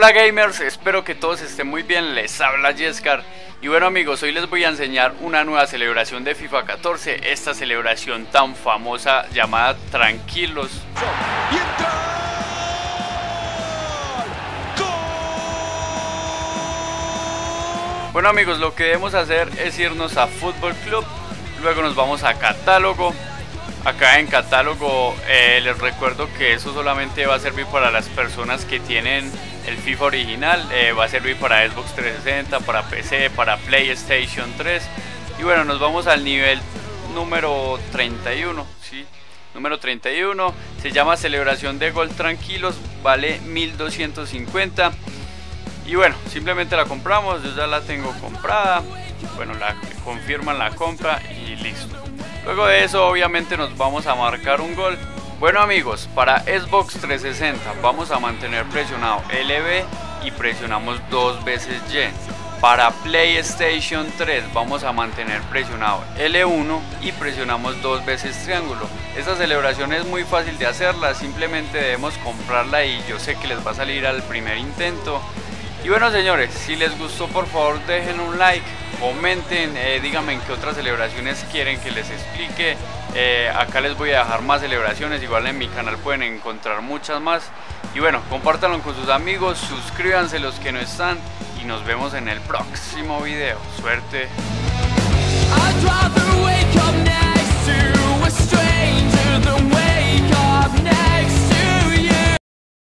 Hola gamers, espero que todos estén muy bien, les habla Jescar y bueno amigos, hoy les voy a enseñar una nueva celebración de FIFA 14, esta celebración tan famosa llamada Tranquilos. Bueno amigos, lo que debemos hacer es irnos a Fútbol Club, luego nos vamos a Catálogo, Acá en catálogo eh, les recuerdo que eso solamente va a servir para las personas que tienen el FIFA original, eh, va a servir para Xbox 360, para PC, para PlayStation 3 y bueno, nos vamos al nivel número 31, ¿sí? Número 31, se llama Celebración de Gol Tranquilos, vale 1250 y bueno, simplemente la compramos, yo ya la tengo comprada, bueno, la confirman la compra y listo. Luego de eso obviamente nos vamos a marcar un gol. Bueno amigos, para Xbox 360 vamos a mantener presionado LB y presionamos dos veces Y. Para PlayStation 3 vamos a mantener presionado L1 y presionamos dos veces triángulo. Esta celebración es muy fácil de hacerla, simplemente debemos comprarla y yo sé que les va a salir al primer intento. Y bueno señores, si les gustó por favor dejen un like comenten, eh, díganme en qué otras celebraciones quieren que les explique. Eh, acá les voy a dejar más celebraciones, igual en mi canal pueden encontrar muchas más. Y bueno, compártanlo con sus amigos, suscríbanse los que no están y nos vemos en el próximo video. Suerte.